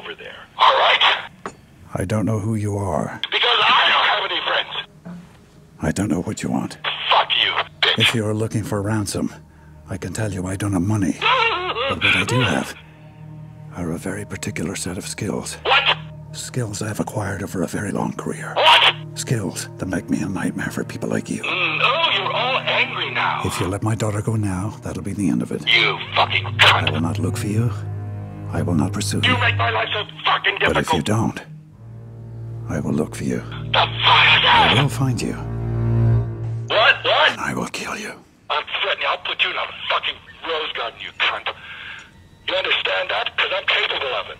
over there. All right? I don't know who you are. Because I don't have any friends. I don't know what you want. Fuck you, bitch. If you're looking for ransom, I can tell you I don't have money. But what I do have are a very particular set of skills. What? Skills I've acquired over a very long career. What? Skills that make me a nightmare for people like you. Mm, oh, you're all angry now. If you let my daughter go now, that'll be the end of it. You fucking cunt. I will not look for you. I will not pursue You you. make my life so fucking difficult. But if you don't, I will look for you. The I will find you. What? What? I will kill you. I'm threatening. I'll put you in a fucking rose garden, you cunt. You understand that? Because I'm capable of it.